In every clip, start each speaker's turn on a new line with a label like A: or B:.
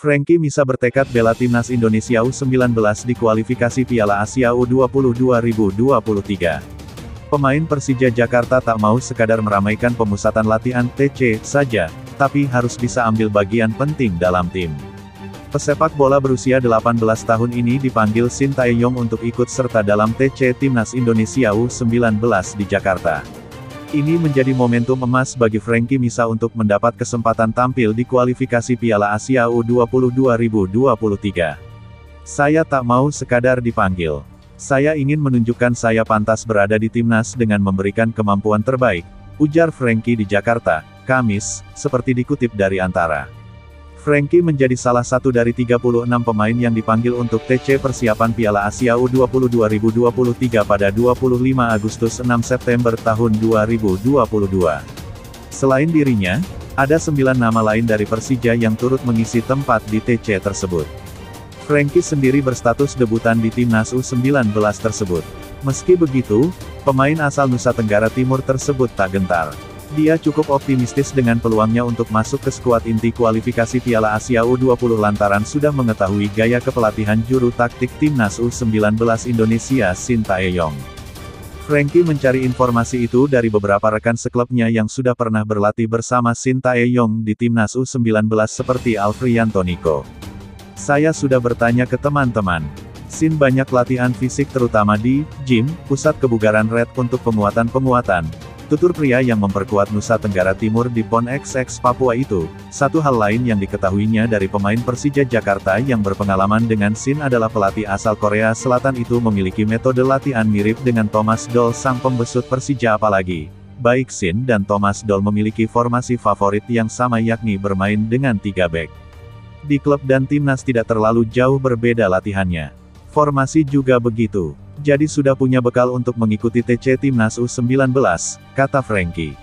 A: Frankie Misa bertekad bela timnas Indonesia U19 di kualifikasi Piala Asia U20 2023. Pemain Persija Jakarta tak mau sekadar meramaikan pemusatan latihan TC saja, tapi harus bisa ambil bagian penting dalam tim. Pesepak bola berusia 18 tahun ini dipanggil Shin Tae-yong untuk ikut serta dalam TC Timnas Indonesia U19 di Jakarta. Ini menjadi momentum emas bagi Frankie Misa untuk mendapat kesempatan tampil di kualifikasi Piala Asia U20 2023. Saya tak mau sekadar dipanggil. Saya ingin menunjukkan saya pantas berada di timnas dengan memberikan kemampuan terbaik, ujar Frankie di Jakarta, Kamis, seperti dikutip dari Antara. Frankie menjadi salah satu dari 36 pemain yang dipanggil untuk TC persiapan Piala Asia U20 2023 pada 25 Agustus 6 September tahun 2022. Selain dirinya, ada sembilan nama lain dari Persija yang turut mengisi tempat di TC tersebut. Frankie sendiri berstatus debutan di timnas U19 tersebut. Meski begitu, pemain asal Nusa Tenggara Timur tersebut tak gentar. Dia cukup optimistis dengan peluangnya untuk masuk ke skuad inti kualifikasi Piala Asia U20 lantaran sudah mengetahui gaya kepelatihan juru taktik timnas U19 Indonesia Shin Tae-yong. Frankie mencari informasi itu dari beberapa rekan seklubnya yang sudah pernah berlatih bersama Shin Tae-yong di timnas U19 seperti Alfrianto Niko. Saya sudah bertanya ke teman-teman. Sin banyak latihan fisik terutama di gym, pusat kebugaran Red untuk penguatan-penguatan, Tutur pria yang memperkuat Nusa Tenggara Timur di PON XX Papua itu, satu hal lain yang diketahuinya dari pemain Persija Jakarta yang berpengalaman dengan Sin adalah pelatih asal Korea Selatan itu memiliki metode latihan mirip dengan Thomas Doll sang pembesut Persija apalagi. Baik Sin dan Thomas Doll memiliki formasi favorit yang sama yakni bermain dengan tiga back. Di klub dan timnas tidak terlalu jauh berbeda latihannya. Formasi juga begitu. Jadi sudah punya bekal untuk mengikuti TC Timnas U19, kata Frankie.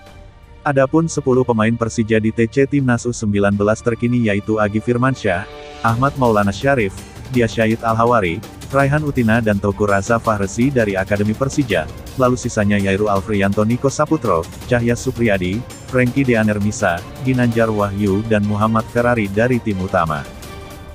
A: Adapun 10 pemain Persija di TC Timnas U19 terkini yaitu Agi Firmansyah, Ahmad Maulana Syarif, Dia Syahid Al-Hawari, Raihan Utina dan Teuku Raza Fahresi dari Akademi Persija, lalu sisanya Yairu Alfrianto Niko Saputro, Cahya Supriyadi, Frankie Deaner Misa, Ginanjar Wahyu dan Muhammad Ferrari dari tim utama.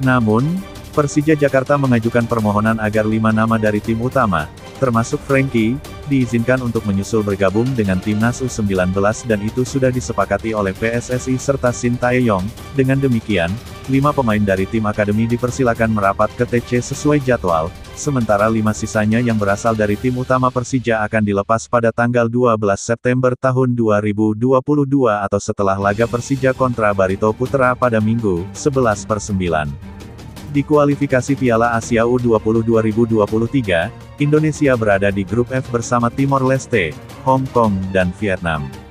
A: Namun, Persija Jakarta mengajukan permohonan agar lima nama dari tim utama, termasuk Frankie, diizinkan untuk menyusul bergabung dengan timnas U19 dan itu sudah disepakati oleh PSSI serta Shin Tae-yong. Dengan demikian, lima pemain dari tim akademi dipersilakan merapat ke TC sesuai jadwal, sementara lima sisanya yang berasal dari tim utama Persija akan dilepas pada tanggal 12 September tahun 2022 atau setelah laga Persija kontra Barito Putra pada Minggu, 11 per 9. Di kualifikasi Piala Asia U20 2023, Indonesia berada di grup F bersama Timor Leste, Hong Kong dan Vietnam.